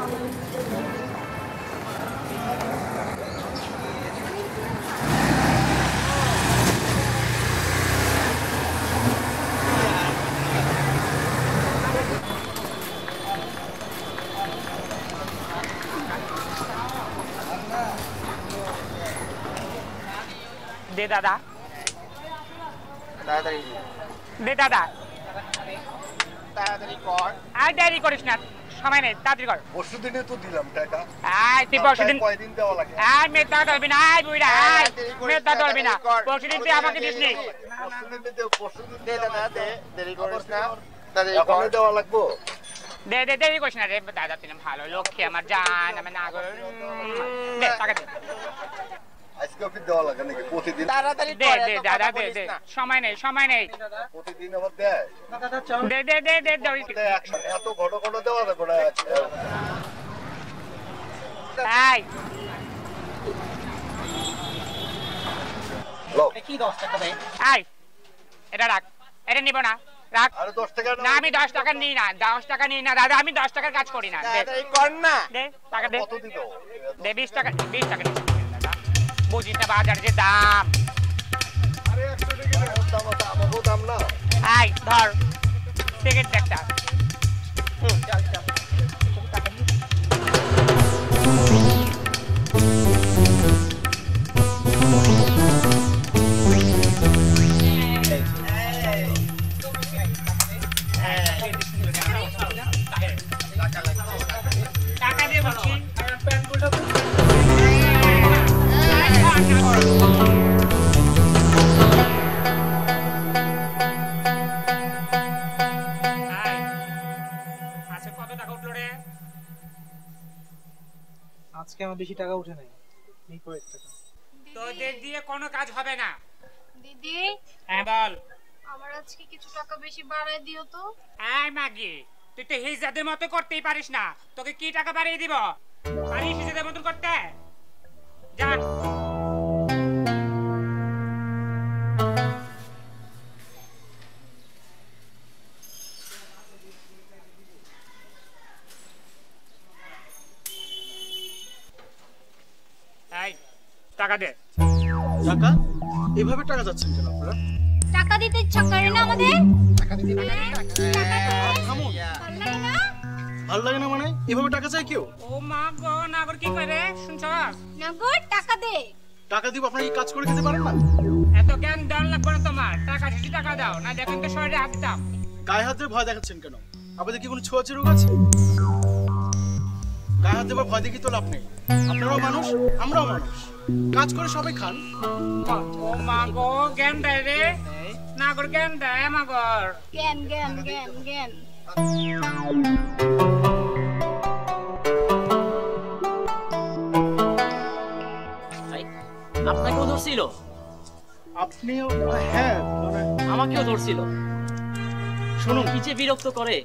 দে দাদা। দে দাদা। তাড়াতাড়ি কর। আর দেরি করিস না। সময় নেই তাড়াতাড়ি কর। পরশু দিনে তো দিলাম টাকা। আয় তুই পরশু দিন কয়দিন দেওয়া লাগে? আয় মেয়েটা ধরবি না আয় বুড়া আয় দেরি করিস মেয়েটা না, ধরবি না। দেরি কর। পরশু দিন তুই আমাকে দিস নি। পরশু দিনে দে পরশু দিন দে দেরি করিস না। তাড়াতাড়ি এখন দেওয়া লাগবো? দে দে দেরি করিস না রে দাদা ভালো লক্ষ্মী আমার জান আমার না গো দে টাকা দে। আজকে অফিস দেওয়া লাগে নাকি? প্রতিদিন তাড়াতাড়ি দে দে দাদা দে দে। সময় নেই সময় নেই। প্রতিদিন আবার দেয়? দে দে দে দে দে এত ঘন ঘন দেওয়া লাগবে না আয় লো, আয় এটা রাখ। এটা নিব না। রাখ। আরে দশ টাকা না। আমি দশ টাকা নিই না। দশ টাকা নিই না। দাদা আমি দশ টাকার কাজ করি না। দে। কর না। দে টাকা দে। কত দিল? দে বিশ টাকা বিশ টাকা বুঝিস না বাজারে যে দাম। না। ধর টিকিট একটা আমার বেশি টাকা উঠে নাই। এই কয়েক টাকা। তোদের দিয়ে কোনো কাজ হবে না। দিদি হ্যাঁ বল। আমার আজকে কিছু টাকা বেশি বাড়ায় দিও তো। আয় মাগি তুই তো হিজাদের মতো করতেই পারিস না। তোকে কি টাকা বাড়িয়ে দিব? পারিস হিজাদের মতো করতে? যান টাকা দে। টাকা? এভাবে টাকা যাচ্ছেন কেন আপনারা? টাকা দিতে ইচ্ছা করে না আমাদের? টাকা দিতে পারি না? ভালো লাগে না? মানে? এভাবে টাকা চাই কেউ? ও মা গো নাগর কি করে? শুনছস নগর টাকা দে। টাকা দিব আপনারা কি কাজ করে খেতে পারেন না? এত জ্ঞান দেওয়ার লাগবে না তোমার। টাকা দিছি টাকা দাও না দেখেন তো শরীরে হাত দাম গায়ে হাত ভয় দেখাচ্ছেন কেন? আপনাদের কি কোনো ছোঁয়াচে রোগ আছে? গায়ে হাত ভয় দেখি তো লাভ নেই। আপনারাও মানুষ আমরাও মানুষ। কাজ করে সবাই খান। ও মা গো জ্ঞান দেয় রে। নাগর জ্ঞান দেয় মাগর। জ্ঞান জ্ঞান জ্ঞান জ্ঞান। আপনাকেও ধরছিল? আপনিও হ্যাঁ মানে আমাকেও ধরছিল। শুনুন। কি যে বিরক্ত করে।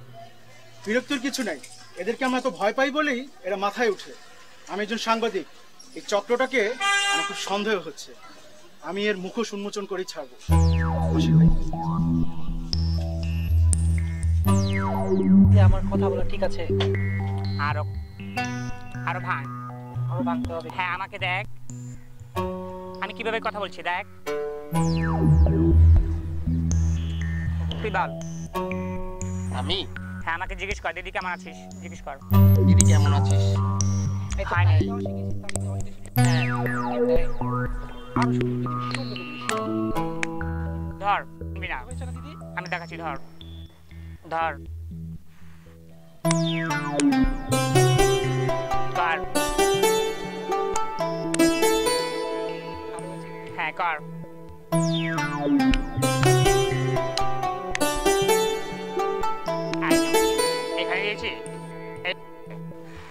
বিরক্তির কিছু নাই। এদেরকে আমরা এত ভয় পাই বলেই এরা মাথায় উঠে। আমি একজন সাংবাদিক। এই চক্রটাকে আমার খুব সন্দেহ হচ্ছে। আমি এর মুখোশ উন্মোচন করেই ছাড়বো। খুশি হই। আমার কথা বলা ঠিক আছে? আরও আরও ভাঙ। আরও ভাঙতে হবে। হ্যাঁ আমাকে দেখ। আমি কীভাবে কথা বলছি দেখ। তুই বল। আমি? হ্যাঁ আমাকে জিজ্ঞেস কর। দিদি কেমন আছিস? জিজ্ঞেস কর। দিদি কেমন আছিস? হয় নাই ধর মিনা আমি দেখাচ্ছি ধর ধর কর হ্যাঁ কর এখানে দিয়েছি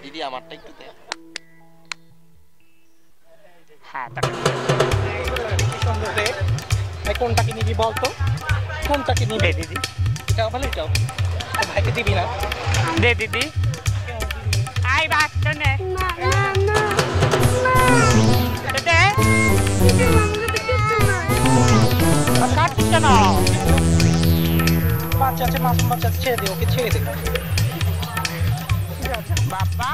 দিদি আমারটা একটু দে হ্যাঁ টাকা কোনটাকে নিবি বলতো? কোনটাকে নিবি? দে দিদি। এটা বলে এটাও ভাইকে দিবি না? দে দিদি। আই বাস নে। কাটছিস কেন? বাচ্চা আছে মাসুম বাচ্চা ছেড়ে দে ওকে ছেড়ে দে। বাবা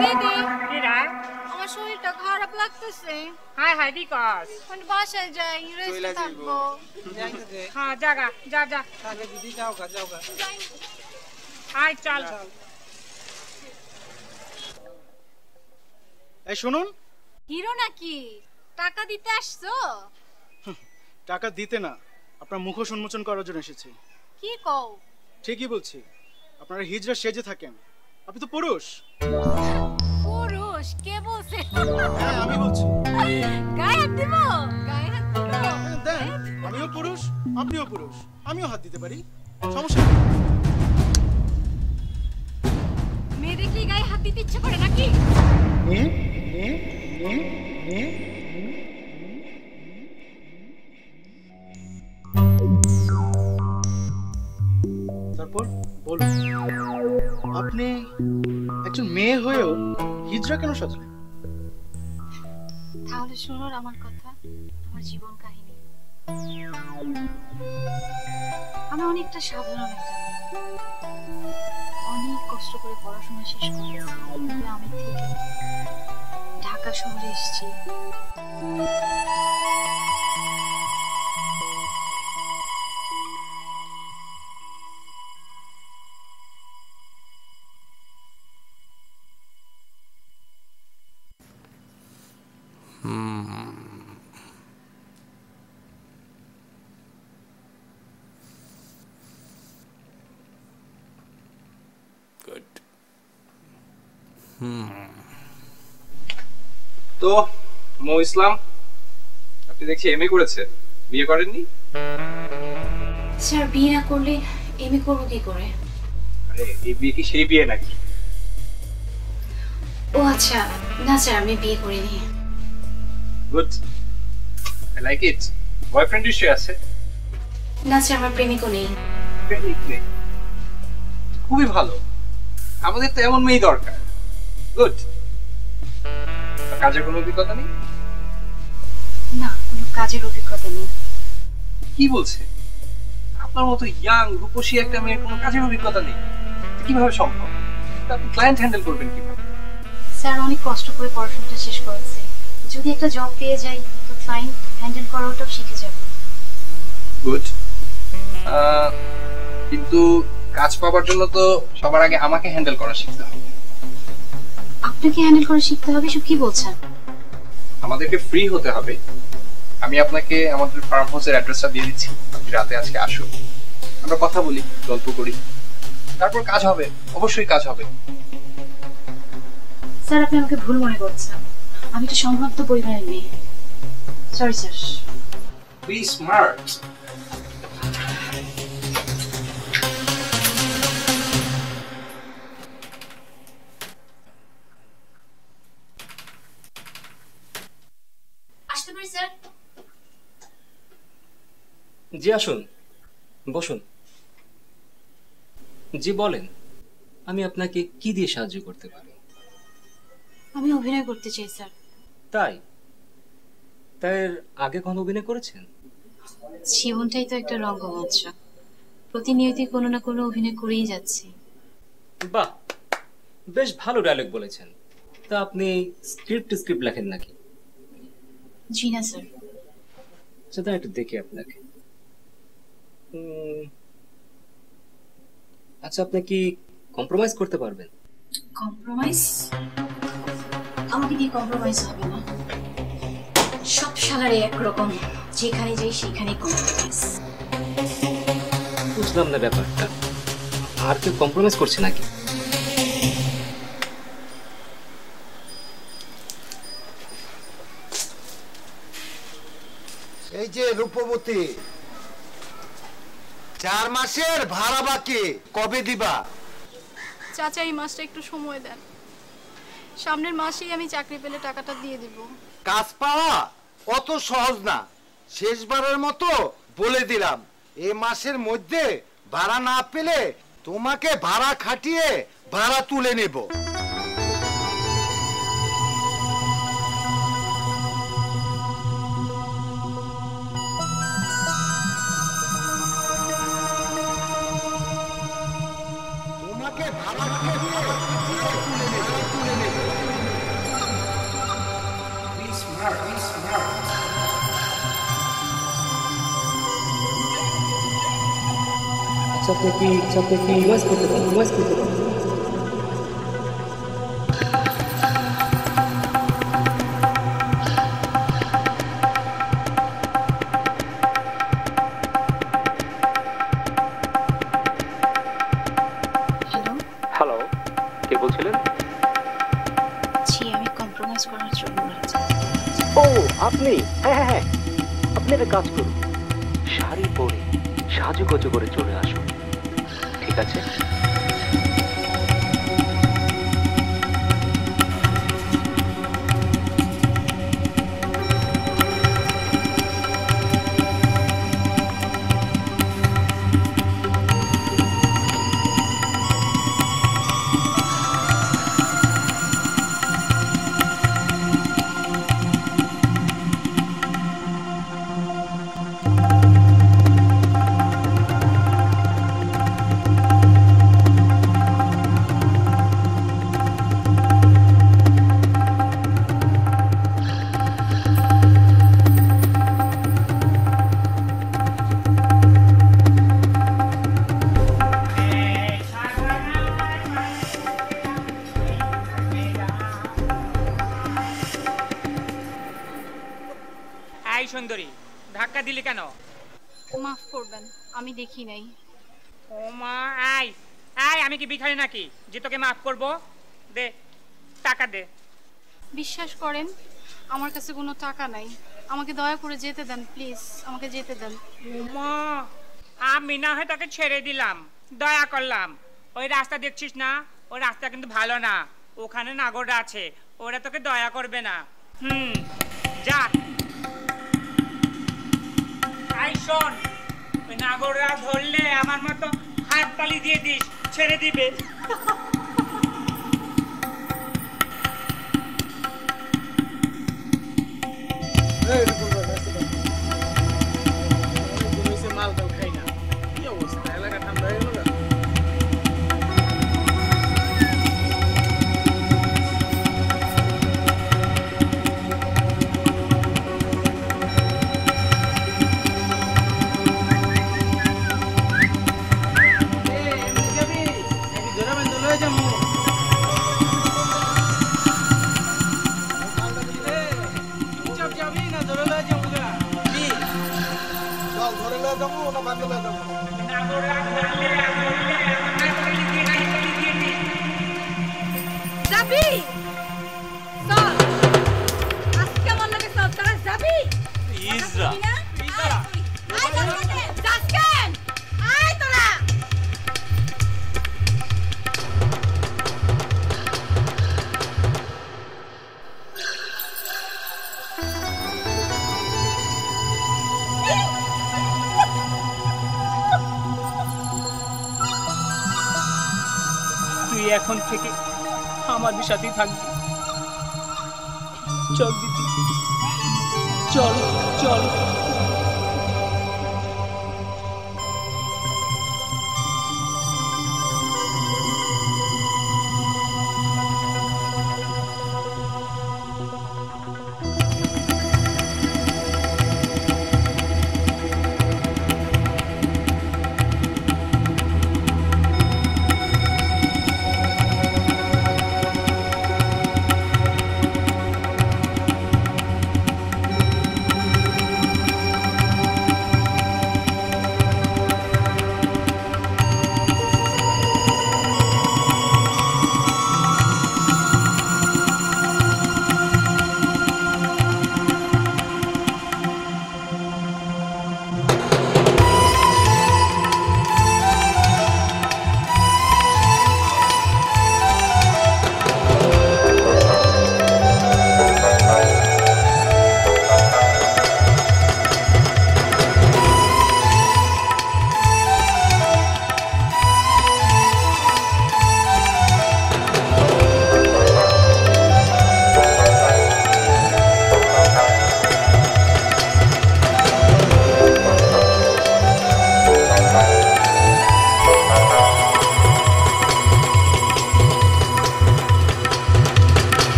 দিদি লাগতেছে। হাই হাই বিকজ মানে বাসায় যাই রেস্ট থাকব। হ্যাঁ জাগা যা যা। যাই। হাই চল। এই শুনুন হিরো নাকি? টাকা দিতে আসছো? টাকা দিতে না আপনার মুখোশ উন্মোচন করার জন্য এসেছি। কি কও? ঠিকই বলছি আপনারা হিজড়া সেজে থাকেন। আপনি তো পুরুষ। পুরুষ? কে বলছে? হ্যাঁ আমি বলছি। গায়ে হাত দিব? গায়ে হাত দিব। হ্যাঁ, আমিও পুরুষ আপনিও পুরুষ আমিও হাত দিতে পারি সমস্যা নেই। মেয়েদের কি গায়ে হাত দিতে ইচ্ছে করে নাকি? নে নে তারপর বলুন আপনি একজন মেয়ে হয়েও হিজড়া কেন সাজলেন? তাহলে শুনুন আমার কথা, আমার জীবন কাহিনী। আমি অনেকটা সাধারণ একটা অনেক কষ্ট করে পড়াশোনা শেষ করেছি গ্রামে থেকে 嗯。তো মো ইসলাম আপনি দেখছি এমএ করেছেন বিয়ে করেননি? স্যার বিয়ে না করলে এমএ করব কি করে? আরে এই বিয়ে কি সেই বিয়ে নাকি? ও আচ্ছা না স্যার আমি বিয়ে করিনি। Good I like it boyfriend নিশ্চয়ই আছে? না স্যার আমার প্রেমিকও নেই। প্রেমিক নেই? খুবই ভালো। আমাদের তো এমন মেয়ে দরকার। গুড কাজের কোনো অভিজ্ঞতা নেই? না কোনো কাজের অভিজ্ঞতা নেই। কি বলছে? আপনার মতো ইয়াং রূপসী একটা মেয়ের কোনো কাজের অভিজ্ঞতা নেই। কীভাবে সম্ভব? আপনি ক্লায়েন্ট হ্যান্ডেল করবেন কীভাবে? স্যার অনেক কষ্ট করে পড়াশোনাটা শেষ করেছে। যদি একটা জব পেয়ে যাই তো ক্লায়েন্ট হ্যান্ডেল করাটাও শিখে যাব। গুড কিন্তু কাজ পাওয়ার জন্য তো সবার আগে আমাকে হ্যান্ডেল করা শিখতে হবে। আপনাকে হ্যান্ডেল করে শিখতে হবে সব কি বলছেন? আমাদেরকে ফ্রি হতে হবে। আমি আপনাকে আমাদের ফার্ম হাউসের অ্যাড্রেসটা দিয়ে দিচ্ছি। আপনি রাতে আজকে আসুন। আমরা কথা বলি গল্প করি। তারপর কাজ হবে অবশ্যই কাজ হবে। স্যার আপনি আমাকে ভুল মনে করছেন। আমি তো সম্ভ্রান্ত পরিবারের মেয়ে। সরি স্যার বি স্মার্ট জি আসুন। বসুন। জি বলেন আমি আপনাকে কি দিয়ে সাহায্য করতে পারি? আমি অভিনয় করতে চাই স্যার। তাই? তাই এর আগে কোনো অভিনয় করেছেন? জীবনটাই তো একটা রঙ্গমঞ্চ। প্রতিনিয়তই কোনো না কোনো অভিনয় করেই যাচ্ছি। বাহ! বেশ ভালো ডায়লগ বলেছেন। তা আপনি স্ক্রিপ্ট স্ক্রিপ্ট লেখেন নাকি? জি না স্যার। সেটা একটু দেখি আপনাকে। আচ্ছা আপনি কি কম্প্রোমাইজ করতে পারবেন? কম্প্রোমাইজ আমাকে দিয়ে কম্প্রোমাইজ হবে না। সব সালারে একরকম যেখানে যাই সেখানে কম্প্রোমাইজ বুঝলাম না ব্যাপারটা। আর কেউ কম্প্রোমাইজ করছে নাকি? এই যে রূপবতী চার মাসের ভাড়া বাকি কবে দিবা? চাচা এই মাসটা একটু সময় দেন। সামনের মাসেই আমি চাকরি পেলে টাকাটা দিয়ে দিব। কাজ পাওয়া অত সহজ না। শেষবারের মতো বলে দিলাম এ মাসের মধ্যে ভাড়া না পেলে তোমাকে ভাড়া খাটিয়ে ভাড়া তুলে নেব। তোমাকে ধামাকে দিয়ে ঘরে কাজ করুন। শাড়ি পরে সাজুগজু করে চলে আসুন। ধাক্কা দিলি কেন? মাফ করবেন আমি দেখি নাই। ও মা আই আই আমি কি ভিখারি নাকি? যে তোকে মাফ করব দে টাকা দে। বিশ্বাস করেন আমার কাছে কোনো টাকা নাই। আমাকে দয়া করে যেতে দেন প্লিজ আমাকে যেতে দেন। মা আমি না হয় তোকে ছেড়ে দিলাম দয়া করলাম। ওই রাস্তা দেখছিস না? ওই রাস্তা কিন্তু ভালো না। ওখানে নাগররা আছে ওরা তোকে দয়া করবে না। হুম যা। আই শোন নাগররা ধরলে আমার মতো হাত তালি দিয়ে দিস ছেড়ে দিবে। নাগররা এখন থেকে আমার সাথেই থাকবি। চল দিদি। চল চল।